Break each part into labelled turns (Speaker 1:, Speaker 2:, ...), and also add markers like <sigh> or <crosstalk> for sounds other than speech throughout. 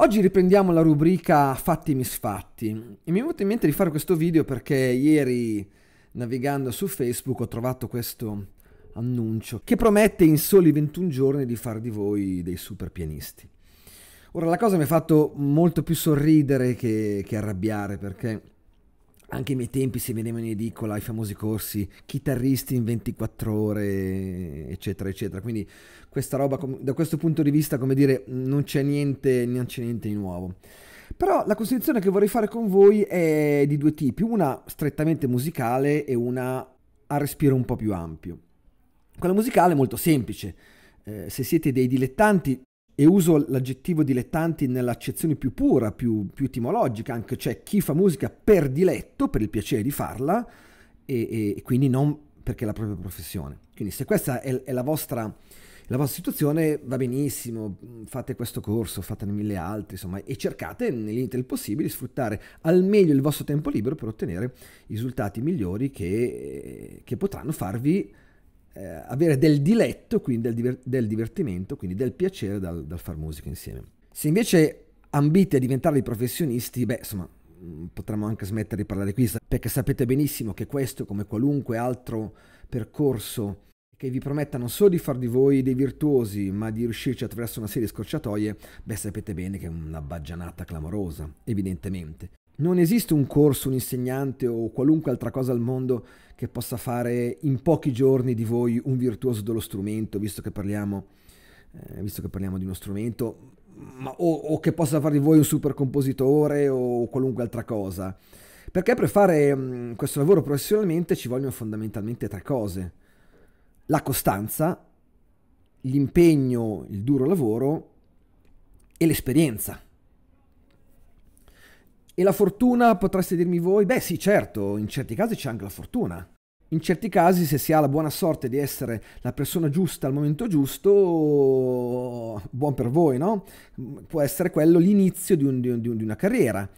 Speaker 1: Oggi riprendiamo la rubrica Fatti misfatti e mi è venuto in mente di fare questo video perché ieri navigando su Facebook ho trovato questo annuncio che promette in soli 21 giorni di fare di voi dei super pianisti. Ora la cosa mi ha fatto molto più sorridere che, che arrabbiare perché anche ai miei tempi si vedevano in edicola i famosi corsi chitarristi in 24 ore, eccetera, eccetera. Quindi questa roba, da questo punto di vista, come dire, non c'è niente, non c'è niente di nuovo. Però la considerazione che vorrei fare con voi è di due tipi, una strettamente musicale e una a respiro un po' più ampio. Quella musicale è molto semplice. Eh, se siete dei dilettanti, e uso l'aggettivo dilettanti nell'accezione più pura, più, più etimologica, anche c'è chi fa musica per diletto, per il piacere di farla, e, e quindi non perché è la propria professione. Quindi se questa è, è la, vostra, la vostra situazione va benissimo, fate questo corso, fatene mille altri, insomma, e cercate nei limiti del possibile di sfruttare al meglio il vostro tempo libero per ottenere risultati migliori che, che potranno farvi eh, avere del diletto, quindi del, diver- del, divertimento, quindi del piacere dal, dal far musica insieme. Se invece ambite a diventare dei professionisti, beh, insomma, mm, potremmo anche smettere di parlare qui, perché sapete benissimo che questo, come qualunque altro percorso che vi prometta non solo di far di voi dei virtuosi, ma di riuscirci attraverso una serie di scorciatoie, beh, sapete bene che è una baggianata clamorosa, evidentemente. Non esiste un corso, un insegnante o qualunque altra cosa al mondo che possa fare in pochi giorni di voi un virtuoso dello strumento, visto che parliamo, eh, visto che parliamo di uno strumento, ma, o, o, che possa fare di voi un super compositore o qualunque altra cosa. Perché per fare mh, mm, questo lavoro professionalmente ci vogliono fondamentalmente tre cose. La costanza, l'impegno, il duro lavoro e l'esperienza. E la fortuna, potreste dirmi voi? Beh sì, certo, in certi casi c'è anche la fortuna. In certi casi, se si ha la buona sorte di essere la persona giusta al momento giusto, buon per voi, no? Può essere quello l'inizio di, un, di, un, di una carriera.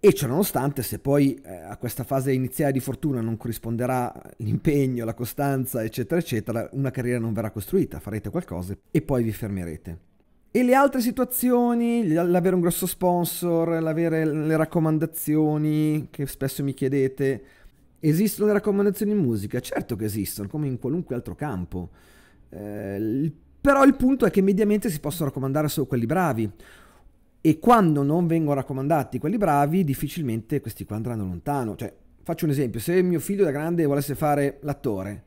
Speaker 1: E ciononostante, se poi eh, a questa fase iniziale di fortuna non corrisponderà l'impegno, la costanza, eccetera, eccetera, una carriera non verrà costruita, farete qualcosa e poi vi fermerete. E le altre situazioni, l'avere un grosso sponsor, l'avere le raccomandazioni che spesso mi chiedete, esistono le raccomandazioni in musica? Certo che esistono, come in qualunque altro campo. Eh, però il punto è che mediamente si possono raccomandare solo quelli bravi. E quando non vengono raccomandati quelli bravi, difficilmente questi qua andranno lontano. Cioè, faccio un esempio, se mio figlio da grande volesse fare l'attore,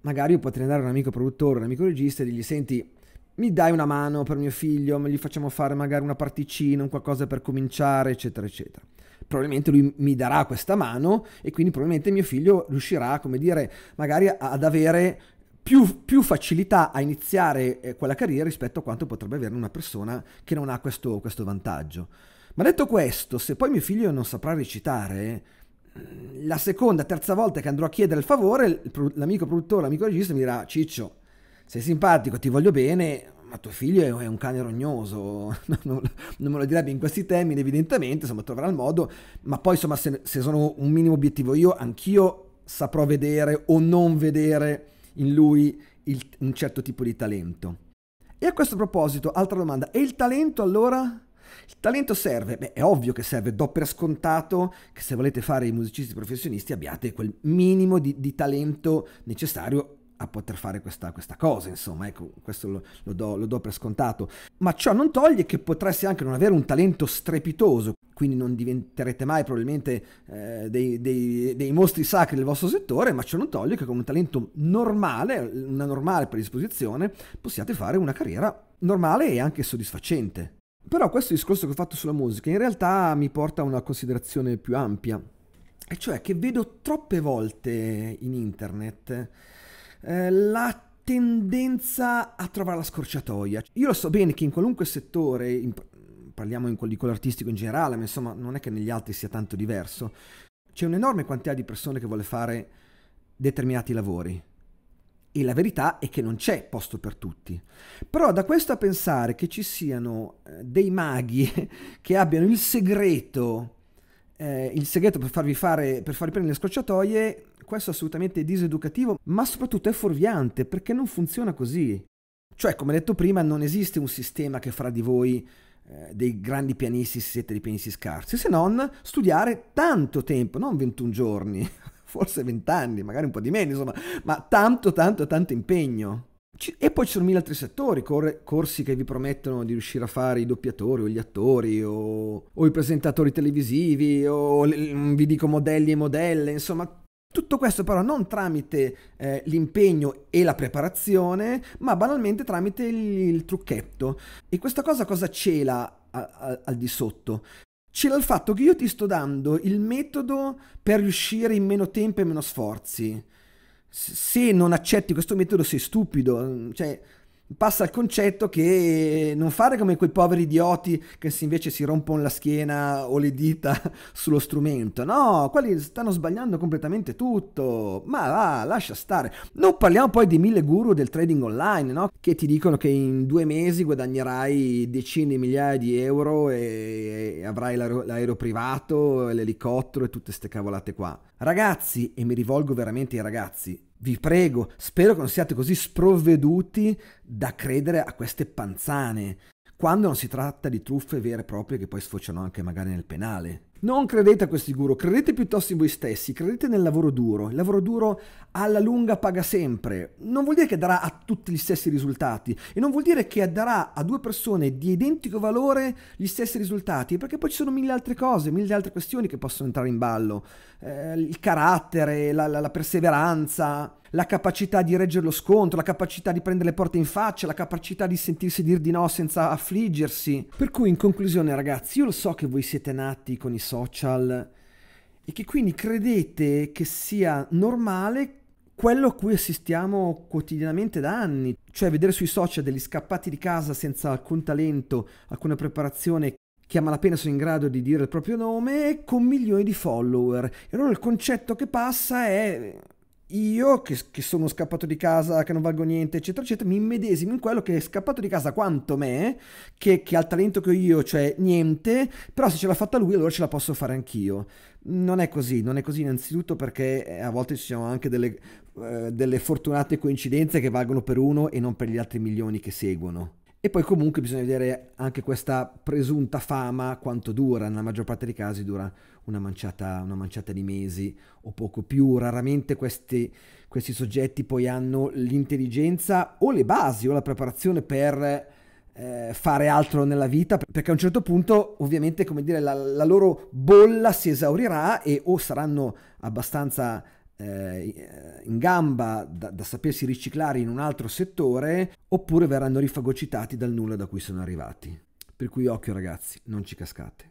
Speaker 1: magari io potrei andare a un amico produttore, un amico regista e dirgli, senti, mi dai una mano per mio figlio, gli facciamo fare magari una particina, un qualcosa per cominciare, eccetera, eccetera. Probabilmente lui mi darà questa mano e quindi probabilmente mio figlio riuscirà, come dire, magari ad avere più, più facilità a iniziare eh, quella carriera rispetto a quanto potrebbe avere una persona che non ha questo, questo vantaggio. Ma detto questo, se poi mio figlio non saprà recitare, la seconda, terza volta che andrò a chiedere il favore, l'amico produttore, l'amico regista mi dirà, Ciccio, sei simpatico, ti voglio bene, ma tuo figlio è un cane rognoso, <laughs> non, me lo direbbe in questi termini evidentemente, insomma troverà il modo, ma poi insomma se, se sono un minimo obiettivo io, anch'io saprò vedere o non vedere in lui il, un certo tipo di talento. E a questo proposito, altra domanda, e il talento allora? Il talento serve? Beh, è ovvio che serve, do per scontato che se volete fare i musicisti professionisti abbiate quel minimo di, di talento necessario a poter fare questa, questa cosa, insomma, ecco, questo lo, lo, do, lo, do, per scontato. Ma ciò non toglie che potreste anche non avere un talento strepitoso, quindi non diventerete mai probabilmente eh, dei, dei, dei, mostri sacri del vostro settore, ma ciò non toglie che con un talento normale, una normale predisposizione, possiate fare una carriera normale e anche soddisfacente. Però questo discorso che ho fatto sulla musica in realtà mi porta a una considerazione più ampia, e cioè che vedo troppe volte in internet eh, la tendenza a trovare la scorciatoia. Io lo so bene che in qualunque settore, in, parliamo in quello artistico in generale, ma insomma non è che negli altri sia tanto diverso, c'è un'enorme quantità di persone che vuole fare determinati lavori. E la verità è che non c'è posto per tutti. Però da questo a pensare che ci siano eh, dei maghi <laughs> che abbiano il segreto, eh, il segreto per farvi, fare, per farvi prendere le scorciatoie, questo è assolutamente diseducativo, ma soprattutto è fuorviante perché non funziona così. Cioè, come detto prima, non esiste un sistema che farà di voi eh, dei grandi pianisti se siete dei pianisti scarsi, se non studiare tanto tempo, non 21 giorni, <laughs> forse 20 anni, magari un po' di meno, insomma, ma tanto, tanto, tanto impegno. E poi ci sono mille altri settori, cor- corsi che vi promettono di riuscire a fare i doppiatori o gli attori o, o i presentatori televisivi o le, vi dico modelli e modelle, insomma tutto questo però non tramite eh, l'impegno e la preparazione, ma banalmente tramite il, il trucchetto. E questa cosa cosa cela a, a, al di sotto? Cela il fatto che io ti sto dando il metodo per riuscire in meno tempo e meno sforzi. Se non accetti questo metodo sei stupido, cioè passa il concetto che non fare come quei poveri idioti che invece si rompono la schiena o le dita <laughs> sullo strumento. No, quelli stanno sbagliando completamente tutto. Ma va, lascia stare. Non parliamo poi di mille guru del trading online, no? Che ti dicono che in due mesi guadagnerai decine di migliaia di euro e avrai l'aereo, l'aereo privato, l'elicottero e tutte queste cavolate qua. Ragazzi, e mi rivolgo veramente ai ragazzi, vi prego, spero che non siate così sprovveduti da credere a queste panzane, quando non si tratta di truffe vere e proprie che poi sfociano anche magari nel penale. Non credete a questi guru, credete piuttosto in voi stessi, credete nel lavoro duro. Il lavoro duro alla lunga paga sempre. Non vuol dire che darà a tutti gli stessi risultati e non vuol dire che darà a due persone di identico valore gli stessi risultati, perché poi ci sono mille altre cose, mille altre questioni che possono entrare in ballo. Eh, il carattere, la, la, la perseveranza, la capacità di reggere lo scontro, la capacità di prendere le porte in faccia, la capacità di sentirsi dir di no senza affliggersi. Per cui in conclusione ragazzi, io lo so che voi siete nati con i social e che quindi credete che sia normale quello a cui assistiamo quotidianamente da anni, cioè vedere sui social degli scappati di casa senza alcun talento, alcuna preparazione che a malapena sono in grado di dire il proprio nome con milioni di follower. E allora il concetto che passa è io che, che, sono scappato di casa, che non valgo niente, eccetera, eccetera, mi immedesimo in quello che è scappato di casa quanto me, che, che ha il talento che ho io, cioè niente, però se ce l'ha fatta lui allora ce la posso fare anch'io. Non è così, non è così innanzitutto perché eh, a volte ci sono anche delle, eh, delle fortunate coincidenze che valgono per uno e non per gli altri milioni che seguono. E poi comunque bisogna vedere anche questa presunta fama quanto dura, nella maggior parte dei casi dura una manciata, una manciata di mesi o poco più, raramente questi, questi soggetti poi hanno l'intelligenza o le basi o la preparazione per eh, fare altro nella vita perché a un certo punto ovviamente come dire la, la loro bolla si esaurirà e o saranno abbastanza eh, in gamba da, da sapersi riciclare in un altro settore oppure verranno rifagocitati dal nulla da cui sono arrivati. Per cui occhio ragazzi, non ci cascate.